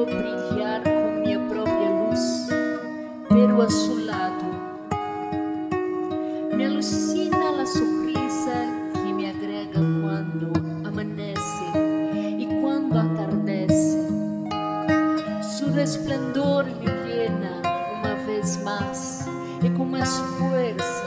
quero brilhar com minha própria luz, ver o azulado. Me alucina a sorrisa que me agrega quando amanhece e quando atardece. Su resplendor me llena uma vez mais e com mais força.